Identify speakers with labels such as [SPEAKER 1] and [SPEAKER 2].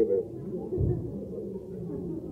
[SPEAKER 1] river.